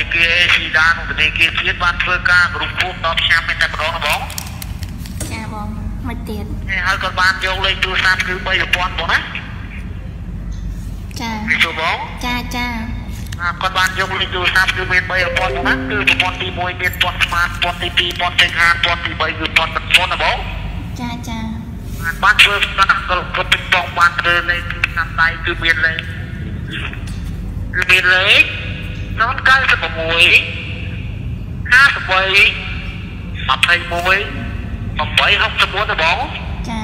នាគារ AC ដានធនាគារជាតិបានធ្វើការគ្រប់គ្រង10ឆ្នាំតែម្ដងណាបងចាបងមិនទៀតហើយគាត់បានយកលេខទូរស័ព្ទគឺ3000បងណាចាគឺចូលបងចាចាគាត់បានយកលេខទូរស័ព្ទគឺមាន3000បងណាគឺប្រព័ន្ធទី1មានព័ន្ធស្មាតព័ន្ធទី2ព័ន្ធចេញខាតព័ន្ធទី3គឺព័ន្ធទឹកព័ន្ធណាបងចាចាបានធ្វើការគ្រប់ពេញបងបានធ្វើលេខគឺតាមដៃគឺមានលេខគឺមានលេខ 096 53 21 864ណាបងចា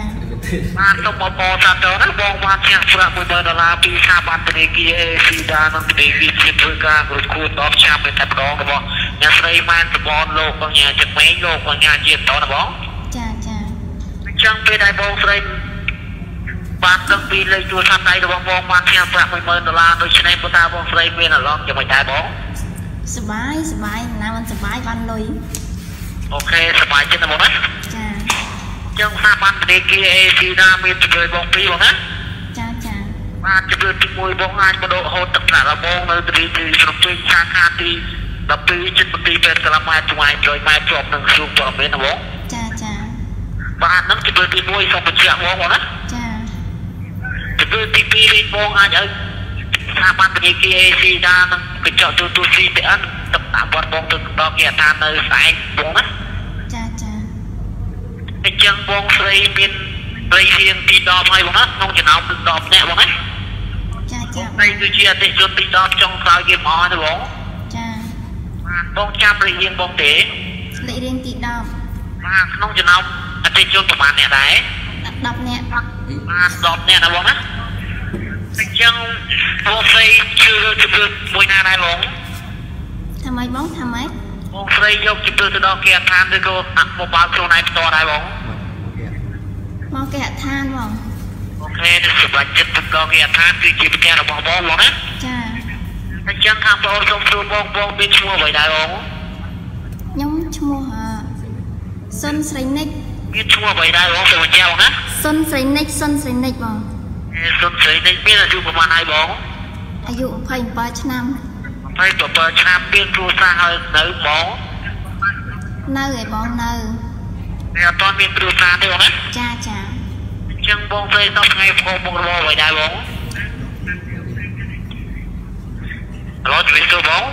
បានសូមបបសាទរណាបងបានឈ្នះប្រាក់10000ដុល្លារពីស្ថាប័នធនាគារ AC ដានិងធនាគារជាតិធ្វើការគ្រប់គ្រង10ឆ្នាំតែម្ដងរបស់អ្នកស្រីម៉ែនសបនលោកបញ្ញាចិត្តមេងលោកបញ្ញាជាតិតណាបងចាចាអញ្ចឹងពេលដែលបងស្រី បានដឹងពីលេខទូរស័ព្ទដៃរបស់បងបានឈ្នះប្រាក់10000ដុល្លារដូច្នេះប៉ុន្តែបងស្រីមានអារម្មណ៍យ៉ាងម៉េចដែរបងសបាយសបាយណាមិនសបាយបានលុយអូខេសប្បាយចិត្តណាបងណាចាចឹងស្ថាប័នធនាគារ AC ណាមានជំរឿនបងពីរបងណាចាចាបាទជំរឿនទី1បងអាចបដូរហូតទឹកប្រាក់របស់បងនៅធនាគារស្រុកពេញសាខាទី12ចិត្តបន្ទីពេទ្យគីឡូម៉ែត្រឆ្ងាយ100ម៉ែត្រជាប់នឹងស្រុកព័ត៌មានណាបងចាចាបាទហ្នឹងជំរឿនទី1សូមបញ្ជាក់បងបងណា ចាជំរឿនទី2វិញបងអាចឲ្យស្ថាប័នធនាគារ AC ណានឹងកញ្ចក់ទូទូ CPN ទឹកដាក់វត្តបងទៅដល់គេថានៅស្អែកបងណាចាចាអញ្ចឹងបងស្រីមានប្រិយរៀងទី10ហើយបងណាក្នុងចំណោមទឹក10នាក់បងណាចាបចាងស្រីគឺជាអតិជនទី10ចុងក្រោយគេមកហើយណាបងចាបាទបងចាំប្រិយរៀងបងទេលេខរៀងទី10បាទក្នុងចំណោមអតិជនប្រហែលអ្នកដែរ10នាក់បាទ10នាក់ណាបងណា អញ្ចឹងបងស្រីជឿលើជំរឿនមួយណាដែរបងថាម៉េចបងថាម៉េចបងស្រីយកជំរឿនទៅដល់គេអត់ឋានឬក៏អនុបាលខ្លួនឯងផ្ទាល់ដែរបងមកគេហដ្ឋានបងអូខេនេះសម្រាប់ចិត្តទៅដល់គេអត់ឋានគឺជាប្រទេសរបស់បងបងណាចាអញ្ចឹងខាងបងសូមសួរបងបងមានឈ្មោះអ្វីដែរបងខ្ញុំឈ្មោះអឺសុនស្រីនិចមានឈ្មោះអ្វីដែរបងសូមបញ្ជាក់បងណាសុនស្រីនិចសុនស្រីនិចបងអេ សុនស្រីនេះមានអាយុប្រហែលហើយបងអាយុ27ឆ្នាំ27ឆ្នាំមានគ្រួសារហើយនៅបងនៅឯបងនៅតែអត់ទាន់មានគ្រួសារទេបងណាចាចាអញ្ចឹងបងស្រីតបថ្ងៃប្រកបមុខរបរអ្វីដែរបងហឡូជំរាបសួរបង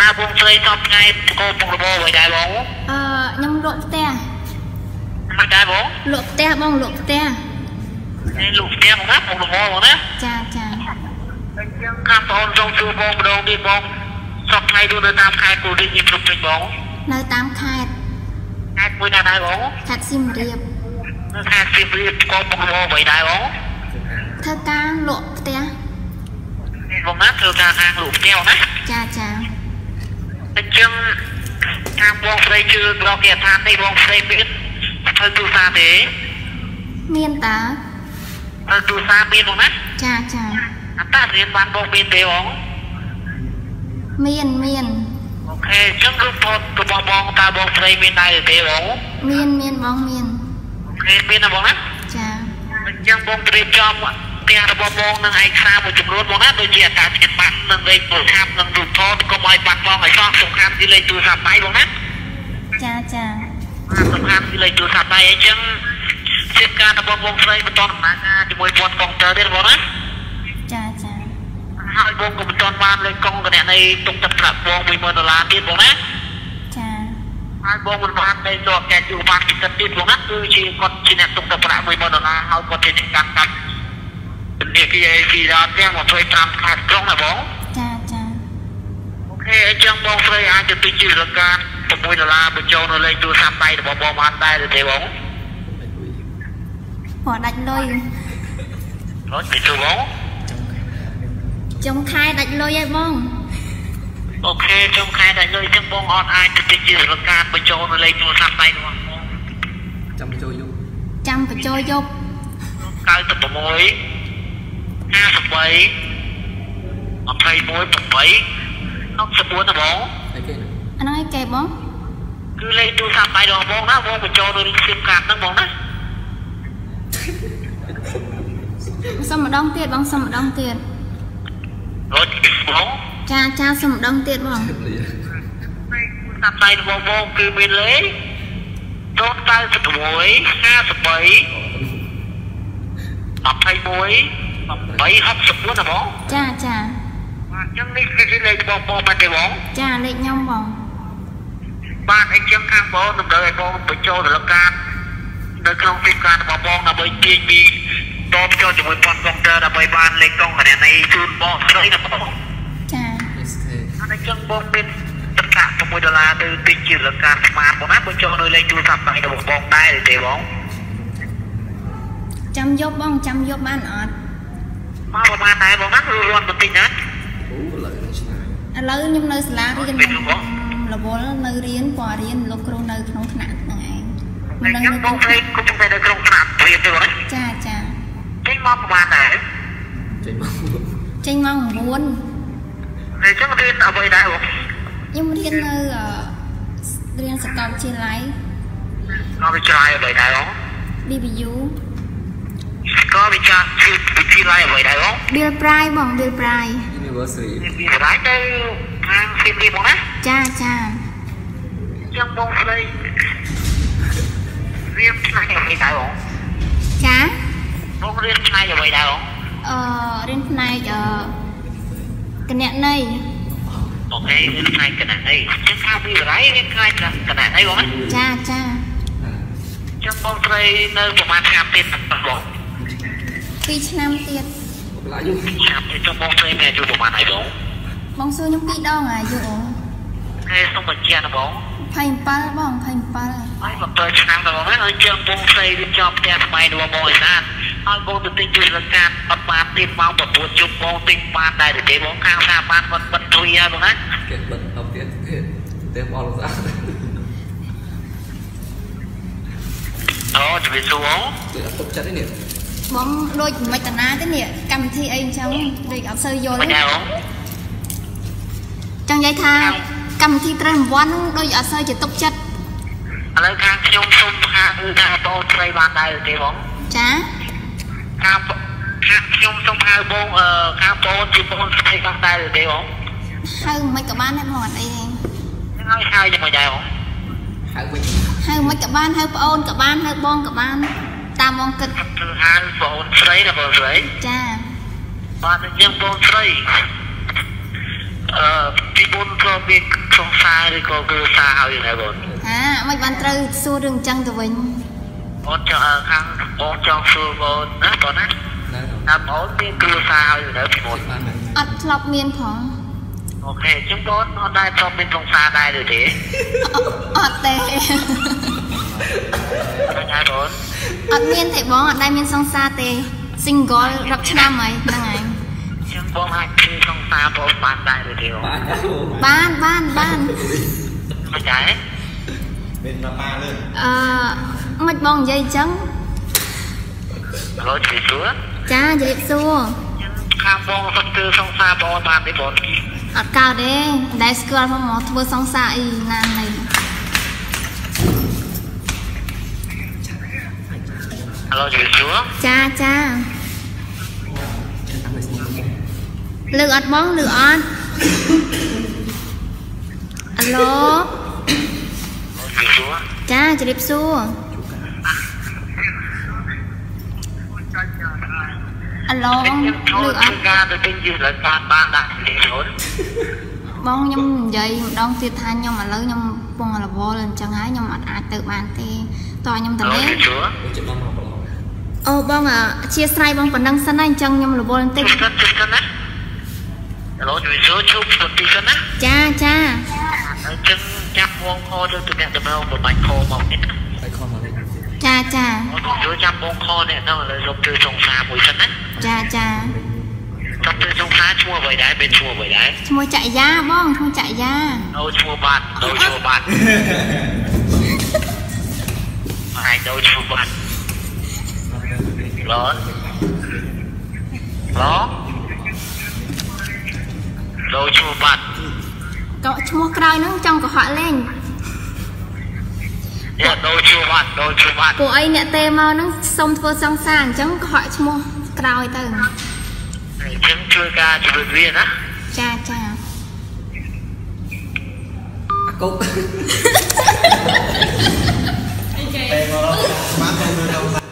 តើបងស្រីតបថ្ងៃប្រកបមុខរបរអ្វីដែរបងអឺខ្ញុំលក់ផ្ទះមិនដែរបងលក់ផ្ទះបងលក់ផ្ទះ នេះលោកផ្ទះបងណាមុខរបរបងណាចាចាអញ្ចឹងខាងបងសូមសួរបងម្ដងទៀតបងសពថ្ងៃดูនៅតាមខេត្តគូរីនេះគ្រប់ពេញបងនៅតាមខេត្តខេត្តមួយណាដែរបងខេត្តសៀមរាបនៅខេត្តសៀមរាបក៏បងរអ្វីដែរបងធ្វើការលក់ផ្ទះបងណាធ្វើការខាងលោកផ្ទះណាចាចាអញ្ចឹងខាងបងស្រីជឿប្រកគេថានេះបងស្រីមានធ្វើទូរស័ព្ទទេមានតើ ធ្វើទូរស័ព្ទមានបងណាចាចាអត្តរៀនបានបងមានទេបងមានមានអូខេអញ្ចឹងរូបថតរបស់បងតើបងស្រីមានដែរទេបងមានមានបងមានអូខេមានណាបងណាចាអញ្ចឹងបងត្រៀមចំផ្ទះរបស់បងនឹងឯកសារមួយចំនួនបងណាដូចជាអត្តសញ្ញាណប័ណ្ណនិងលេខទូរស័ព្ទនិងរូបថតកុំឲ្យបាត់បង់ឲ្យសោះសំខាន់គឺលេខទូរស័ព្ទដៃបងណាចាចាបាទសំខាន់គឺលេខទូរស័ព្ទដៃអញ្ចឹង ជាការរបស់បងស្រីបន្តដំណើរការជាមួយព័ន្ធកុងទ័រទៀតបងណាចាចាហើយបងក៏មិនទាន់បានលេខកុងគណនីទុកទឹកប្រាក់បង10000ដុល្លារទៀតបងណាចាហើយបងមិនបានលេខជាប់កែយុបានពីទឹកទៀតបងណាគឺជាគាត់ជាអ្នកទុកទឹកប្រាក់10000ដុល្លារហើយគាត់ជាអ្នកកាន់កាប់ពលាគីអេស៊ីដល់ទាំង25ខែត្រង់ណាបងចាចាអូខេអញ្ចឹងបងស្រីអាចទៅទីជារការ6ដុល្លារបញ្ចូលនៅលេខទូរស័ព្ទដៃរបស់បងបានដែរទេបង ព្រោះដាច់លុយរត់ទៅបងចុងខែដាច់លុយហើយបងអូខេចុងខែតែលុយចឹងបងអត់អាចទៅទីជារការបញ្ចូលនៅលេខទូរស័ព្ទដៃរបស់បងចាំចូលយប់ចាំបញ្ចូលយប់96 53 21 8 64ណាបងអីគេណាអាហ្នឹងឯងគេបងគឺលេខទូរស័ព្ទដៃរបស់បងណាបងបញ្ចូលនៅស៊ីមកាតហ្នឹងបងណា សុំម្ដងទៀតបងសុំម្ដងទៀតរត់ពីបងចាចាសុំម្ដងទៀតបងលីតាមដៃរបស់បងគឺមានលេខ096 53 21 364ណាបងចាចាបាទអញ្ចឹងនេះគឺជាលេខបងបងមែនទេបងចាលេខខ្ញុំបងបាទអញ្ចឹងខាងបងតម្រូវឲ្យបងបញ្ចូលរលការនៅក្នុងទីការរបស់បងដើម្បីទាញពី តបចូលជាមួយប៉ុនកុំព្យូទ័រដើម្បីបានលេខកុងគណនីជូនបងស្រីណាបងចា SK អញ្ចឹងបងមានទឹកកាក់6ដុល្លារទៅទិញជារលការស្មានបងណាបញ្ចូលនៅលេខទូរស័ព្ទដៃរបស់បងដែរទេបងចាំយប់បងចាំយប់បានអត់មកប្រហែលដែរបងណារួចរាន់បន្តិចណាអូឡើយនឹងឆ្ងាយឥឡូវខ្ញុំនៅសាលារៀនខ្ញុំរវល់នៅរៀនពណ៌រៀនលោកគ្រូនៅក្នុងថ្នាក់ហ្នឹងឯងអមិនញ្ដឹងចឹងនៅបងស្រីគុំតែនៅក្នុងថ្នាក់រៀនទេបងណាចាចា ចេញមកប្រហែលដែរចេញមកចេញម៉ោង9អញ្ចឹងរៀនអ្វីដែរបងខ្ញុំរៀននៅអឺរៀនសាកលវិទ្យាល័យក៏វិចារអ្វីដែរបង BBU ក៏វិចារជាវិទ្យាល័យអ្វីដែរបង Bill Pry បង Bill Pry University ពីរ៉ាយទៅខាងស៊ីទីបងណាចាចាចឹងបងស្រីរៀនផ្នែកអ្វីដែរបងចា បងរៀនផ្នែកអ្វីដែរបងអឺរៀនផ្នែកអឺគណនេយ្យអូខេរៀនផ្នែកកណន័យចឹងខាងពីរ៉ាយរៀនផ្នែកកណន័យបងណាចាចាចឹងបងស្រីនៅប្រហែលឆ្នាំទៀតបង2ឆ្នាំទៀតបន្លាយយូរឆ្នាំទៀតចឹងបងស្រីមានអាយុប្រហែលហើយបងបងសួរខ្ញុំពីរដងអាយុគេសូមបញ្ជាក់ណាបង27បង27ហើយ7ឆ្នាំដល់បងហើយចឹងបងស្រីរៀបចំផ្ទះថ្មីរបស់បងឯណា ហើយបងទៅទិញយុទ្ធសាស្ត្រអត់បានទៀបមកប្រពន្ធជុំបងទិញបានដែរទេបងខាងសាបានគាត់បិទទ្វីហើយបងណាគេបិទដល់ទៀតទៀតតែបលស្អាតអូជំរាបសួរបងគេអត់ទុកចិត្តទេនេះបងដូចមិនតាណាទេនេះកម្មវិធីអីអញ្ចឹងដូចអត់សូវយល់មិនដែរបងចង់និយាយថាកម្មវិធីត្រូវរង្វាន់ហ្នឹងដូចអត់សូវជាទុកចិត្តឥឡូវខាងខ្ញុំសូមថាគឺថាបងស្រីបានដែរទេបងចា ខាងខាងខ្ញុំសូមហៅបងអឺខាងបងជាបងស្រីបានដែរទេបងហៅមិនក៏បានដែរបងអត់អីទេហើយហៅយ៉ាងម៉េចដែរបងហៅវិញហៅមិនក៏បានហៅប្អូនក៏បានហៅបងក៏បានតាមបងគិតគឺហៅបងស្រីណាបងស្រីចាបាទអញ្ចឹងបងស្រីអឺពីមុនក៏មានសង្សារឬក៏គឺសារហើយដែរបងហាមិនបានត្រូវសួររឿងអញ្ចឹងទៅវិញ បងចង់អឺខាងបងចង់សួរបងណាបងណាណែនថាបងមានគ្រួសារហើយនៅពីមុនបានមែនអត់ធ្លាប់មានផងអូខេអញ្ចឹងបងអត់ដែរធ្លាប់មានសង្សារដែរឬទេអត់ទេអញ្ចឹងបងអត់មានទេបងអត់ដែលមានសង្សារទេ single 10ឆ្នាំហើយហ្នឹងហើយអញ្ចឹងបងអាចឃើញសង្សារបងបានដែរឬទេបងបានអូបានបានបានមិនដែរមានម៉ាម៉ាលើអឺ មិនបងនិយាយអញ្ចឹងឥឡូវជួយសួរចាជម្រាបសួរខាងបងសុំធ្វើសង្សារបងបានទេបងអត់កើតទេមិនដែលស្គាល់ផងមកធ្វើសង្សារអីណានៃឥឡូវជួយសួរចាចាលើកអត់បងលើកអត់អាឡូជួយសួរចាជម្រាបសួរ អាឡូបងខ្ញុំចូលលើកអធ្វើត់ការទៅទិញយឺលើការបានដែរទេបងបងខ្ញុំនិយាយម្ដងទៀតថាខ្ញុំឥឡូវខ្ញុំពងរវល់អញ្ចឹងហើយខ្ញុំអត់អាចទៅបានទេតោះខ្ញុំតឥឡូវលេជួយសួរដូចចិត្តមកប្រឡងអូបងអអធិស្ឋានបងប៉ុណ្ណឹងសិនហើយអញ្ចឹងខ្ញុំរវល់បន្តិចជួយសិនជួយសិនណាឥឡូវជួយសួរជួបបន្តិចសិនណាចាចាអញ្ចឹងចាប់វងខទៅតំណាក់តំណងបំបាច់ខមកនេះហើយខំមកនេះ ចាចាជួយចាប់វងខនេះដល់ឥឡូវរកធ្វើសង្សារមួយសិនណាចាចាចាប់ធ្វើសង្សារឈ្មោះអ្វីដែរមានឈ្មោះអ្វីដែរឈ្មោះចក្រយាបងឈ្មោះចក្រយាដូរឈ្មោះបាត់ដូរឈ្មោះបាត់ហើយដូរឈ្មោះបាត់ឡឡដូរឈ្មោះបាត់ក៏ឈ្មោះក្រោយហ្នឹងចង់កុហកលេង អ្នកដូរជួវត្តដូរជួវត្តពួកអីអ្នកទេមកហ្នឹងសុំធ្វើសង្សារអញ្ចឹងខកឈ្មោះក្រោយទៅអញ្ចឹងជួយការជួយវាណាចាចាអាកុកអីគេពេលមកស្មាតទៅដល់